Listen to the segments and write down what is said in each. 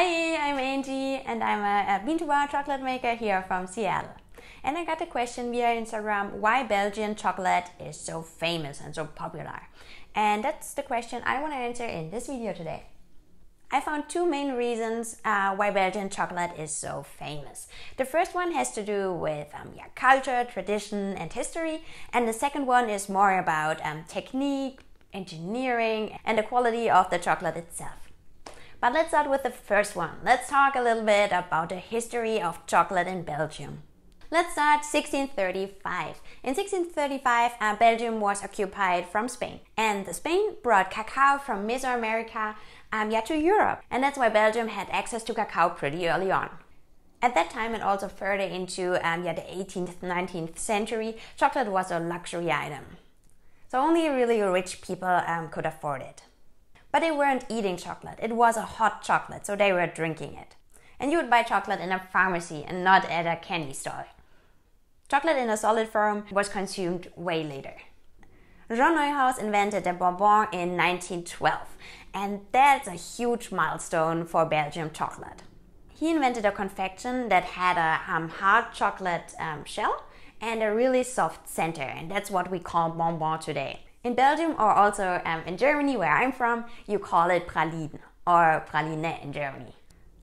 Hi, I'm Angi and I'm a, a bean to bar chocolate maker here from Seattle. And I got a question via Instagram why Belgian chocolate is so famous and so popular. And that's the question I want to answer in this video today. I found two main reasons uh, why Belgian chocolate is so famous. The first one has to do with um, yeah, culture, tradition, and history, and the second one is more about um, technique, engineering, and the quality of the chocolate itself. But let's start with the first one. Let's talk a little bit about the history of chocolate in Belgium. Let's start 1635. In 1635, uh, Belgium was occupied from Spain, and Spain brought cacao from Mesoamerica um, yeah, to Europe, and that's why Belgium had access to cacao pretty early on. At that time, and also further into um, yeah, the 18th, 19th century, chocolate was a luxury item. So only really rich people um, could afford it. But they weren't eating chocolate, it was a hot chocolate, so they were drinking it. And you would buy chocolate in a pharmacy and not at a candy store. Chocolate in a solid form was consumed way later. Jean Neuhaus invented the bonbon in 1912, and that's a huge milestone for Belgian chocolate. He invented a confection that had a um, hard chocolate um, shell and a really soft center, and that's what we call bonbon today. In Belgium or also um, in Germany, where I'm from, you call it praline or praline in Germany.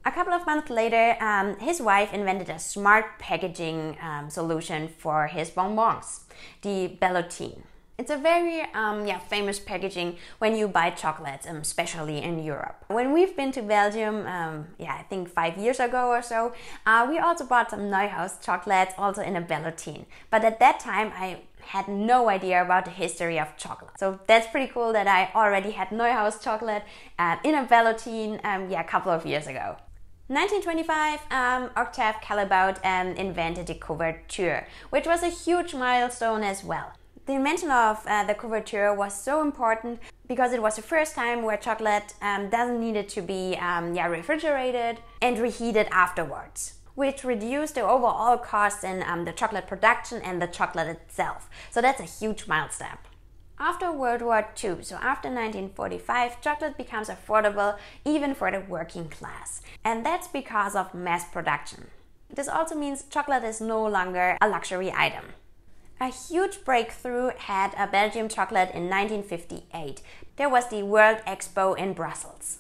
A couple of months later, um, his wife invented a smart packaging um, solution for his bonbons, the Bellotine. It's a very um, yeah, famous packaging when you buy chocolates, um, especially in Europe. When we've been to Belgium, um, yeah, I think five years ago or so, uh, we also bought some Neuhaus chocolates, also in a Bellotine. But at that time, I had no idea about the history of chocolate. So that's pretty cool that I already had Neuhaus chocolate uh, in a Bellotine, um, yeah, a couple of years ago. 1925, um, Octave Callebaut um, invented the couverture, which was a huge milestone as well. The invention of uh, the couverture was so important because it was the first time where chocolate um, doesn't need it to be um, yeah, refrigerated and reheated afterwards which reduced the overall cost in um, the chocolate production and the chocolate itself. So that's a huge milestone. After World War II, so after 1945, chocolate becomes affordable even for the working class. And that's because of mass production. This also means chocolate is no longer a luxury item. A huge breakthrough had a Belgium chocolate in 1958. There was the World Expo in Brussels.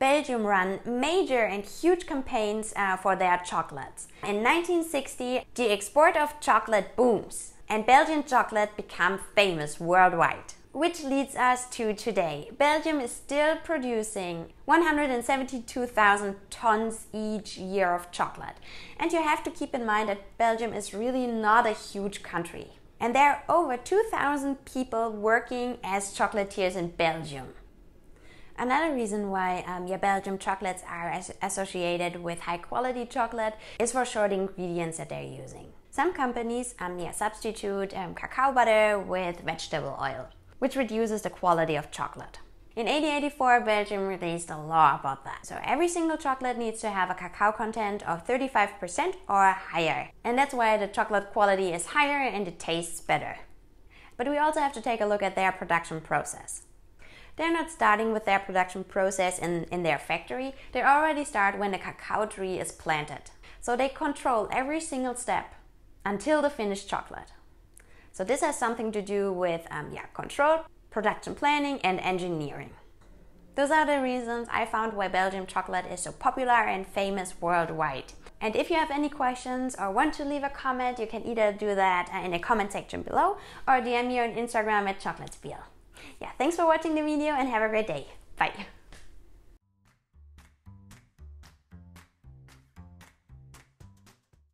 Belgium ran major and huge campaigns uh, for their chocolates. In 1960, the export of chocolate booms and Belgian chocolate became famous worldwide. Which leads us to today. Belgium is still producing 172,000 tons each year of chocolate. And you have to keep in mind that Belgium is really not a huge country. And there are over 2,000 people working as chocolatiers in Belgium. Another reason why um, your Belgium chocolates are as associated with high quality chocolate is for the ingredients that they're using. Some companies um, yeah, substitute um, cacao butter with vegetable oil which reduces the quality of chocolate. In 1884, Belgium released a law about that. So every single chocolate needs to have a cacao content of 35% or higher. And that's why the chocolate quality is higher and it tastes better. But we also have to take a look at their production process. They're not starting with their production process in, in their factory, they already start when the cacao tree is planted. So they control every single step until the finished chocolate. So this has something to do with um, yeah, control, production planning, and engineering. Those are the reasons I found why Belgium chocolate is so popular and famous worldwide. And if you have any questions or want to leave a comment, you can either do that uh, in the comment section below or DM me on Instagram at chocolatespiel. Yeah, thanks for watching the video and have a great day. Bye.